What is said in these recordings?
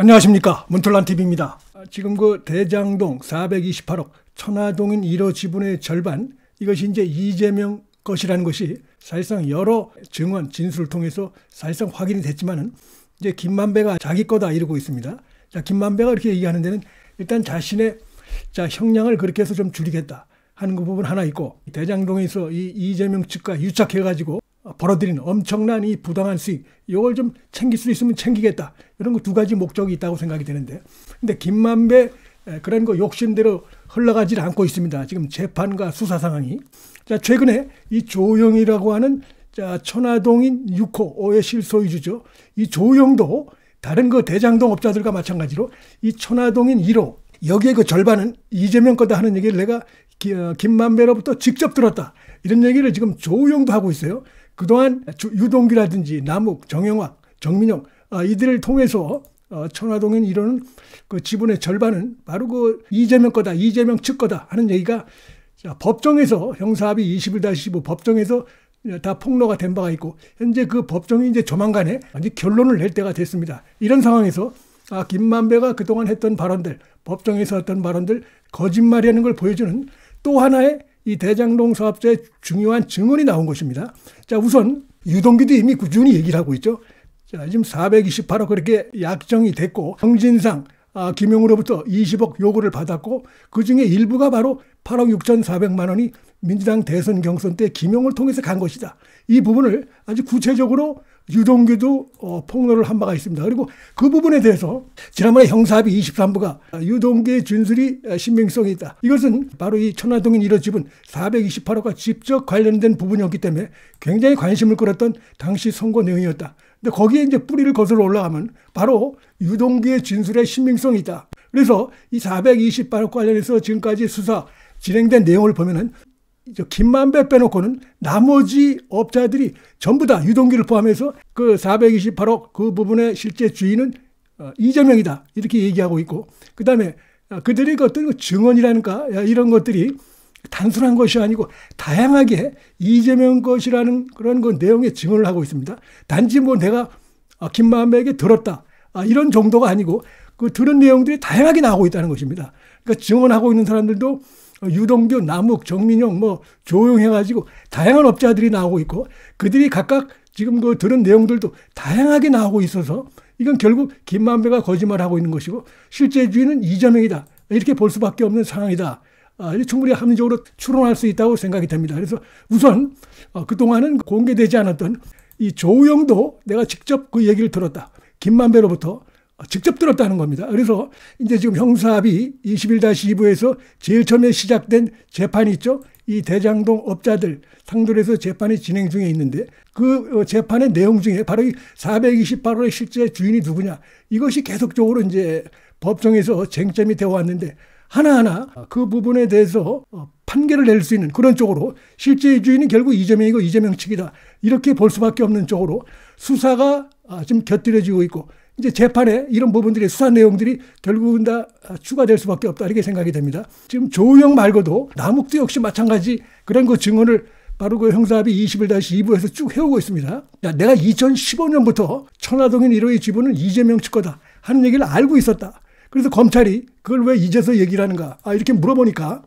안녕하십니까 문틀란TV입니다. 지금 그 대장동 428억 천화동인 1호 지분의 절반 이것이 이제 이재명 것이라는 것이 사실상 여러 증언 진술을 통해서 사실상 확인이 됐지만은 이제 김만배가 자기 거다 이러고 있습니다. 자 김만배가 이렇게 얘기하는 데는 일단 자신의 자 형량을 그렇게 해서 좀 줄이겠다 하는 그 부분 하나 있고 대장동에서 이 이재명 측과 유착해 가지고 벌어들인 엄청난 이 부당한 수익 이걸 좀 챙길 수 있으면 챙기겠다 이런 거 두 가지 목적이 있다고 생각이 되는데 근데 김만배 그런 거 욕심대로 흘러가질 않고 있습니다. 지금 재판과 수사 상황이 자 최근에 이 조영이라고 하는 자 천화동인 6호 5의 실소유주죠. 이 조영도 다른 그 대장동 업자들과 마찬가지로 이 천화동인 1호 여기에 그 절반은 이재명 거다 하는 얘기를 내가 어, 김만배로부터 직접 들었다. 이런 얘기를 지금 조영도 하고 있어요. 그동안 유동규라든지 남욱, 정영학, 정민영 아, 이들을 통해서 어, 천화동인 이론은 그 지분의 절반은 바로 그 이재명 거다, 이재명 측 거다 하는 얘기가 자, 법정에서 형사합의 21-15 법정에서 다 폭로가 된 바가 있고 현재 그 법정이 이제 조만간에 아직 결론을 낼 때가 됐습니다. 이런 상황에서 아, 김만배가 그동안 했던 발언들, 법정에서 했던 발언들 거짓말이라는 걸 보여주는 또 하나의 이 대장동 사업자의 중요한 증언이 나온 것입니다. 자, 우선 유동규도 이미 꾸준히 얘기를 하고 있죠. 자, 지금 428억 그렇게 약정이 됐고 형진상 아, 김용으로부터 20억 요구를 받았고 그 중에 일부가 바로 8억 6,400만 원이 민주당 대선 경선 때 김용을 통해서 간 것이다. 이 부분을 아주 구체적으로 유동규도 어, 폭로를 한 바가 있습니다. 그리고 그 부분에 대해서 지난번에 형사합의 23부가 유동규의 진술이 신빙성이 있다. 이것은 바로 이 천화동인 1호 지분 428호가 직접 관련된 부분이었기 때문에 굉장히 관심을 끌었던 당시 선거 내용이었다. 근데 거기에 이제 뿌리를 거슬러 올라가면 바로 유동규의 진술에 신빙성이 있다. 그래서 이 428억 관련해서 지금까지 수사 진행된 내용을 보면은 김만배 빼놓고는 나머지 업자들이 전부 다 유동규를 포함해서 그 428억 그 부분의 실제 주인은 어, 이재명이다 이렇게 얘기하고 있고 그 다음에 어, 그들의 그 어떤 증언이라는가 이런 것들이 단순한 것이 아니고 다양하게 이재명 것이라는 그런 그 내용의 증언을 하고 있습니다. 단지 뭐 내가 어, 김만배에게 들었다 아, 이런 정도가 아니고 그 들은 내용들이 다양하게 나오고 있다는 것입니다. 그러니까 증언하고 있는 사람들도 유동규, 남욱, 정민영 뭐 조용해가지고 다양한 업자들이 나오고 있고 그들이 각각 지금 그 들은 내용들도 다양하게 나오고 있어서 이건 결국 김만배가 거짓말하고 있는 것이고 실제 주인은 이재명이다 이렇게 볼 수밖에 없는 상황이다. 아, 충분히 합리적으로 추론할 수 있다고 생각이 됩니다. 그래서 우선 어, 그동안은 공개되지 않았던 이 조영도 내가 직접 그 얘기를 들었다. 김만배로부터 직접 들었다는 겁니다. 그래서 이제 지금 형사합의 21-2부에서 제일 처음에 시작된 재판이 있죠. 이 대장동 업자들 해서 재판이 진행 중에 있는데 그 어, 재판의 내용 중에 바로 이 428호의 실제 주인이 누구냐 이것이 계속적으로 이제 법정에서 쟁점이 되어 왔는데 하나하나 그 부분에 대해서 어, 판결을 낼 수 있는 그런 쪽으로 실제 주인이 결국 이재명이고 이재명 측이다 이렇게 볼 수밖에 없는 쪽으로 수사가 아, 좀 곁들여지고 있고 이제 재판에 이런 부분들이 수사 내용들이 결국은 다 추가될 수밖에 없다 이렇게 생각이 됩니다. 지금 조영 말고도 남욱도 역시 마찬가지 그런 그 증언을 바로 그 형사합의 21-2부에서 쭉 해오고 있습니다. 야, 내가 2015년부터 천화동인 1호의 지분은 이재명 측 거다 하는 얘기를 알고 있었다. 그래서 검찰이 그걸 왜 이제서 얘기를 하는가 아, 이렇게 물어보니까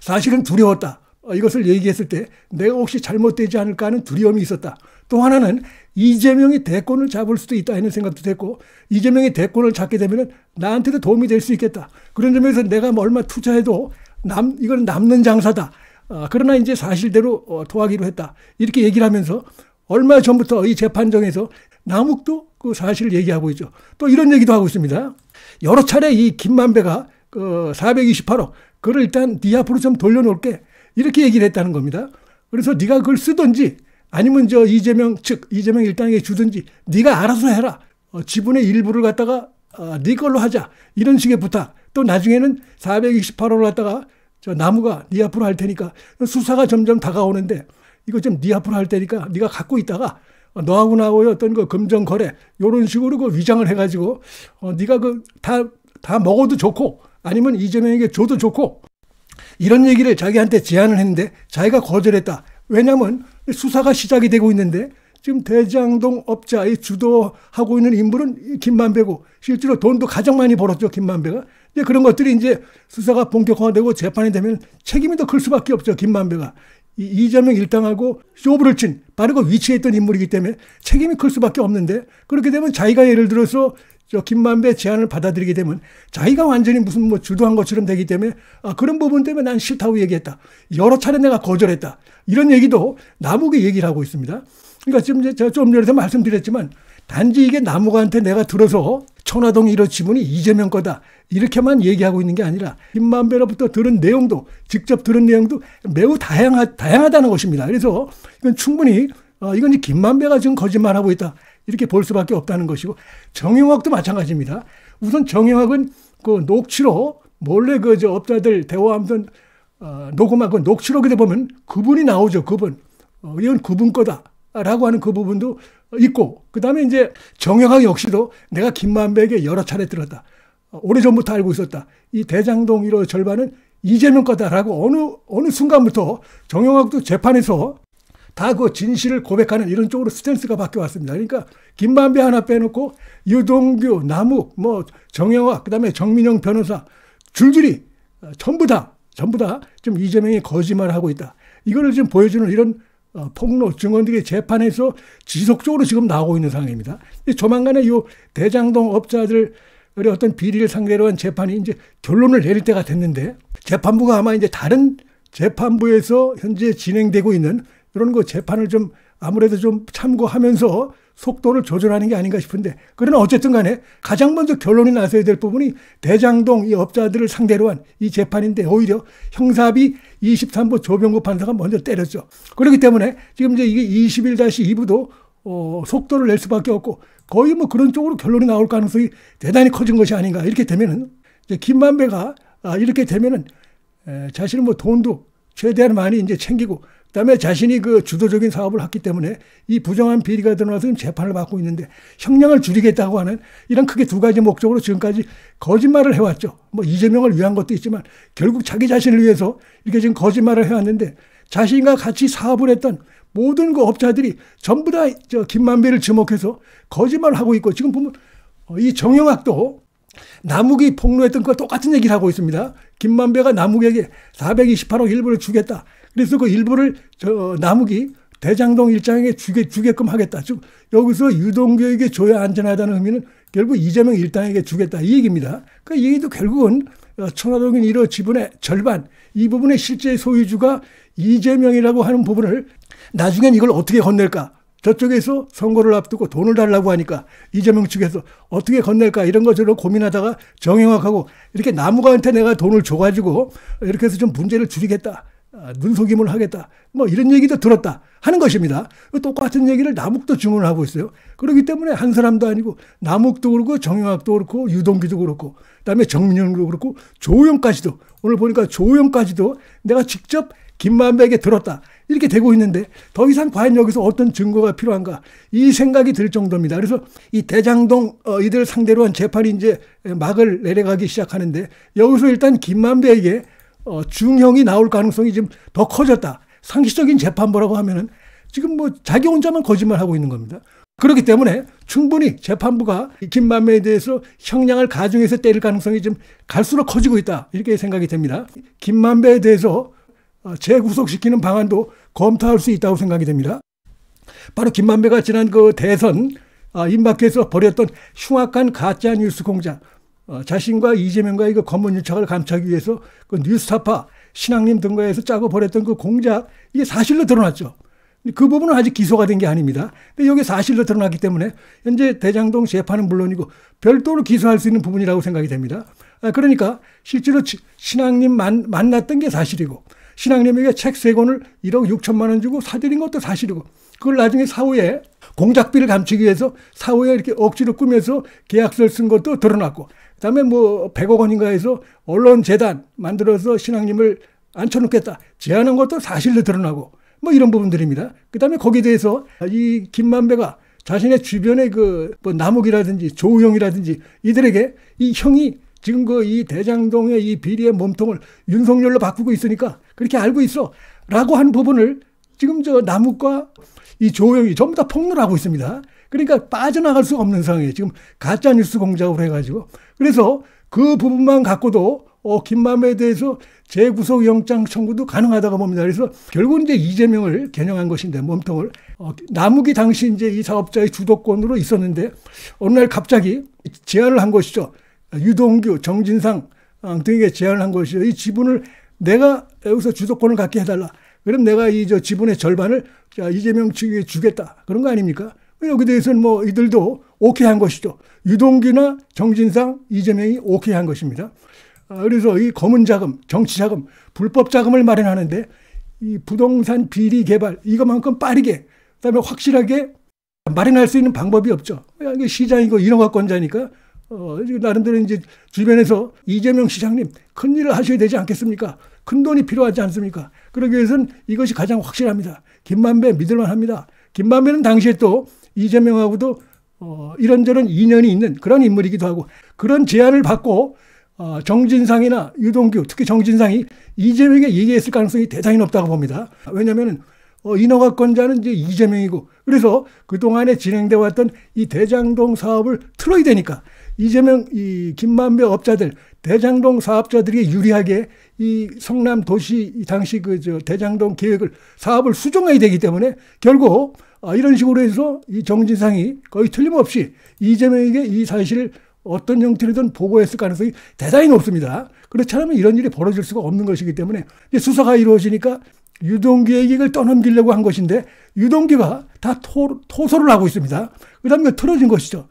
사실은 두려웠다. 어, 이것을 얘기했을 때 내가 혹시 잘못되지 않을까 하는 두려움이 있었다. 또 하나는 이재명이 대권을 잡을 수도 있다 하는 생각도 됐고 이재명이 대권을 잡게 되면 나한테도 도움이 될 수 있겠다. 그런 점에서 내가 뭐 얼마 투자해도 남 이건 남는 장사다. 어, 그러나 이제 사실대로 어, 도하기로 했다. 이렇게 얘기를 하면서 얼마 전부터 이 재판정에서 남욱도 그 사실을 얘기하고 있죠. 또 이런 얘기도 하고 있습니다. 여러 차례 이 김만배가 그 428억 그걸 일단 네 앞으로 좀 돌려놓을게 이렇게 얘기를 했다는 겁니다. 그래서 네가 그걸 쓰든지 아니면 저 이재명 측 이재명 일당에게 주든지 네가 알아서 해라. 어, 지분의 일부를 갖다가 어, 네 걸로 하자. 이런 식의 부탁. 또 나중에는 428호를 갖다가 저 나무가 네 앞으로 할 테니까 수사가 점점 다가오는데 이거 좀 네 앞으로 할 테니까 네가 갖고 있다가 어, 너하고 나하고의 어떤 그 금전 거래 요런 식으로 그 위장을 해가지고 어, 네가 그 다다 먹어도 좋고 아니면 이재명에게 줘도 좋고 이런 얘기를 자기한테 제안을 했는데 자기가 거절했다. 왜냐하면 수사가 시작이 되고 있는데 지금 대장동 업자의 주도하고 있는 인물은 김만배고 실제로 돈도 가장 많이 벌었죠 김만배가. 이제 그런 것들이 이제 수사가 본격화되고 재판이 되면 책임이 더 클 수밖에 없죠 김만배가. 이 이재명 일당하고 쇼부를 친 바로 그 위치에 있던 인물이기 때문에 책임이 클 수밖에 없는데 그렇게 되면 자기가 예를 들어서 저 김만배 제안을 받아들이게 되면 자기가 완전히 무슨 뭐 주도한 것처럼 되기 때문에 아, 그런 부분 때문에 난 싫다고 얘기했다. 여러 차례 내가 거절했다. 이런 얘기도 나무게 얘기를 하고 있습니다. 그러니까 지금 제가 좀 전에도 말씀드렸지만 단지 이게 나무가한테 내가 들어서 천화동 1호 지분이 이재명 거다. 이렇게만 얘기하고 있는 게 아니라 김만배로부터 들은 내용도 직접 들은 내용도 매우 다양하, 다양하다는 것입니다. 그래서 이건 충분히 어, 이건 김만배가 지금 거짓말하고 있다. 이렇게 볼 수밖에 없다는 것이고 정영학도 마찬가지입니다. 우선 정영학은 그 녹취로 몰래 그 저 업자들 대화하면서 어, 녹음하고 녹취록에 보면 그분이 나오죠. 그분. 어, 이건 그분 거다라고 하는 그 부분도 있고 그 다음에 이제 정영학 역시도 내가 김만배에게 여러 차례 들었다. 어, 오래전부터 알고 있었다. 이 대장동 1호 절반은 이재명 거다라고 어느 어느 순간부터 정영학도 재판에서 다 그 진실을 고백하는 이런 쪽으로 스탠스가 바뀌어 왔습니다. 그러니까 김만배 하나 빼놓고 유동규, 남욱, 뭐 정영학, 그다음에 정민영 변호사 줄줄이 어, 전부 다 전부 다좀 이재명이 거짓말을 하고 있다. 이거를 지금 보여주는 이런 어, 폭로 증언들이 재판에서 지속적으로 지금 나오고 있는 상황입니다. 조만간에 이 대장동 업자들의 어떤 비리를 상대로 한 재판이 이제 결론을 내릴 때가 됐는데 재판부가 아마 이제 다른 재판부에서 현재 진행되고 있는 이런 거 재판을 좀 아무래도 좀 참고하면서 속도를 조절하는 게 아닌가 싶은데 그러나 어쨌든 간에 가장 먼저 결론이 나서야 될 부분이 대장동 이 업자들을 상대로 한 이 재판인데 오히려 형사비 23부 조병구 판사가 먼저 때렸죠. 그렇기 때문에 지금 이제 이게 21-2부도 어, 속도를 낼 수밖에 없고 거의 뭐 그런 쪽으로 결론이 나올 가능성이 대단히 커진 것이 아닌가 이렇게 되면은 이제 김만배가 아, 이렇게 되면은 에, 자신은 뭐 돈도 최대한 많이 이제 챙기고 그다음에 자신이 그 주도적인 사업을 했기 때문에 이 부정한 비리가 드러나서 재판을 받고 있는데 형량을 줄이겠다고 하는 이런 크게 두 가지 목적으로 지금까지 거짓말을 해왔죠. 뭐 이재명을 위한 것도 있지만 결국 자기 자신을 위해서 이렇게 지금 거짓말을 해왔는데 자신과 같이 사업을 했던 모든 그 업자들이 전부 다 저 김만배를 지목해서 거짓말을 하고 있고 지금 보면 어, 이 정영학도 남욱이 폭로했던 것과 똑같은 얘기를 하고 있습니다. 김만배가 남욱에게 428억 일부를 주겠다. 그래서 그 일부를 저 남욱이 대장동 일장에게 주게, 주게끔 하겠다. 즉, 여기서 유동규에게 줘야 안전하다는 의미는 결국 이재명 일당에게 주겠다. 이 얘기입니다. 이 얘기도 결국은 어, 천화동인 1호 지분의 절반, 이 부분의 실제 소유주가 이재명이라고 하는 부분을 나중엔 이걸 어떻게 건넬까? 저쪽에서 선거를 앞두고 돈을 달라고 하니까 이재명 측에서 어떻게 건넬까 이런 것으로 고민하다가 정영학하고 이렇게 나무가한테 내가 돈을 줘가지고 이렇게 해서 좀 문제를 줄이겠다. 아, 눈속임을 하겠다. 뭐 이런 얘기도 들었다 하는 것입니다. 똑같은 얘기를 남욱도 증언을 하고 있어요. 그렇기 때문에 한 사람도 아니고 남욱도 그렇고 정영학도 그렇고 유동기도 그렇고 그다음에 정민영도 그렇고 조영까지도 오늘 보니까 조영까지도 내가 직접 김만배에게 들었다. 이렇게 되고 있는데 더 이상 과연 여기서 어떤 증거가 필요한가 이 생각이 들 정도입니다. 그래서 이 대장동 어, 이들 상대로 한 재판이 이제 막을 내려가기 시작하는데 여기서 일단 김만배에게 어, 중형이 나올 가능성이 지금 더 커졌다. 상식적인 재판부라고 하면은 지금 뭐 자기 혼자만 거짓말하고 있는 겁니다. 그렇기 때문에 충분히 재판부가 김만배에 대해서 형량을 가중해서 때릴 가능성이 좀 갈수록 커지고 있다. 이렇게 생각이 됩니다. 김만배에 대해서 어, 재구속시키는 방안도 검토할 수 있다고 생각이 됩니다. 바로 김만배가 지난 그 대선 아, 임박해서 벌였던 흉악한 가짜 뉴스 공작 어, 자신과 이재명과 이거 검문 유착을 감추기 위해서 그 뉴스타파 신앙님 등과에서 짜고 벌였던 그 공작 이게 사실로 드러났죠. 그 부분은 아직 기소가 된 게 아닙니다. 근데 여기 사실로 드러났기 때문에 현재 대장동 재판은 물론이고 별도로 기소할 수 있는 부분이라고 생각이 됩니다. 아, 그러니까 실제로 신앙님 만, 만났던 게 사실이고 신앙님에게 책 세 권을 1억 6천만 원 주고 사들인 것도 사실이고 그걸 나중에 사후에 공작비를 감추기 위해서 사후에 이렇게 억지로 꾸며서 계약서를 쓴 것도 드러났고 그다음에 뭐 100억 원인가 해서 언론 재단 만들어서 신앙님을 앉혀놓겠다 제안한 것도 사실로 드러나고 뭐 이런 부분들입니다. 그다음에 거기에 대해서 이 김만배가 자신의 주변의 그 뭐 남욱이라든지 조우형이라든지 이들에게 이 형이 지금 그 이 대장동의 이 비리의 몸통을 윤석열로 바꾸고 있으니까 그렇게 알고 있어. 라고 한 부분을 지금 저 남욱과 이 조영이 전부 다 폭로하고 있습니다. 그러니까 빠져나갈 수 없는 상황이에요. 지금 가짜뉴스 공작으로 해가지고. 그래서 그 부분만 갖고도 어, 김만배에 대해서 재구속 영장 청구도 가능하다고 봅니다. 그래서 결국 이제 이재명을 겨냥한 것인데 몸통을 어, 남욱이 당시 이제 이 사업자의 주도권으로 있었는데 어느 날 갑자기 제안을 한 것이죠. 유동규, 정진상 어, 등에게 제안을 한 것이죠. 이 지분을 내가 여기서 주도권을 갖게 해달라. 그럼 내가 이 저 지분의 절반을 자, 이재명 측에 주겠다. 그런 거 아닙니까? 여기 대해서는 뭐 이들도 오케이 한 것이죠. 유동규나 정진상, 이재명이 오케이 한 것입니다. 아, 그래서 이 검은 자금, 정치 자금, 불법 자금을 마련하는데 이 부동산 비리 개발 이것만큼 빠르게 그다음에 확실하게 마련할 수 있는 방법이 없죠. 시장이고 인허가권자니까 어, 나름대로 이제 주변에서 이재명 시장님 큰 일을 하셔야 되지 않겠습니까? 큰 돈이 필요하지 않습니까? 그러기 위해서는 이것이 가장 확실합니다. 김만배 믿을만 합니다. 김만배는 당시에 또 이재명하고도 어, 이런저런 인연이 있는 그런 인물이기도 하고 그런 제안을 받고 어, 정진상이나 유동규 특히 정진상이 이재명에게 얘기했을 가능성이 대단히 높다고 봅니다. 왜냐하면 어, 인허가권자는 이제 이재명이고 그래서 그동안에 진행되어 왔던 이 대장동 사업을 틀어야 되니까 이재명 이 김만배 업자들 대장동 사업자들이 유리하게 이 성남 도시 당시 그 저 대장동 계획을 사업을 수정해야 되기 때문에 결국 아, 이런 식으로 해서 이 정진상이 거의 틀림없이 이재명에게 이 사실을 어떤 형태로든 보고했을 가능성이 대단히 높습니다. 그렇지 않으면 이런 일이 벌어질 수가 없는 것이기 때문에 수사가 이루어지니까 유동규의 얘기를 떠넘기려고 한 것인데 유동규가 다 토, 토소를 하고 있습니다. 그 다음에 틀어진 것이죠.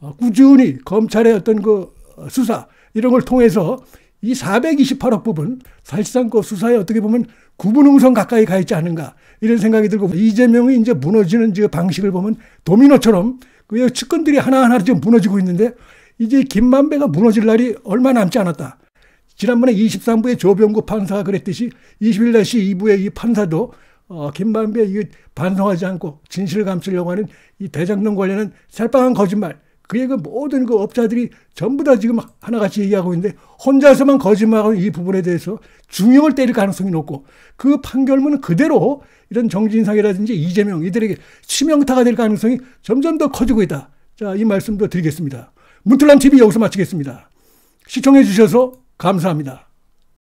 어, 꾸준히 검찰의 어떤 그 수사 이런 걸 통해서 이 428억 부분 사실상 그 수사에 어떻게 보면 구분응성 가까이 가 있지 않은가 이런 생각이 들고 이재명이 이제 무너지는 그 방식을 보면 도미노처럼 그 측근들이 하나하나 지금 무너지고 있는데 이제 김만배가 무너질 날이 얼마 남지 않았다. 지난번에 23부에 조병구 판사가 그랬듯이 21-2부의 이 판사도 어, 김만배 이게 반성하지 않고 진실을 감추려고 하는 이 대장동 관련은 살빵한 거짓말 그의 그 모든 그 업자들이 전부 다 지금 하나같이 얘기하고 있는데 혼자서만 거짓말하는 이 부분에 대해서 중형을 때릴 가능성이 높고 그 판결문은 그대로 이런 정진상이라든지 이재명 이들에게 치명타가 될 가능성이 점점 더 커지고 있다. 자, 이 말씀도 드리겠습니다. 문틀란 TV 여기서 마치겠습니다. 시청해 주셔서 감사합니다.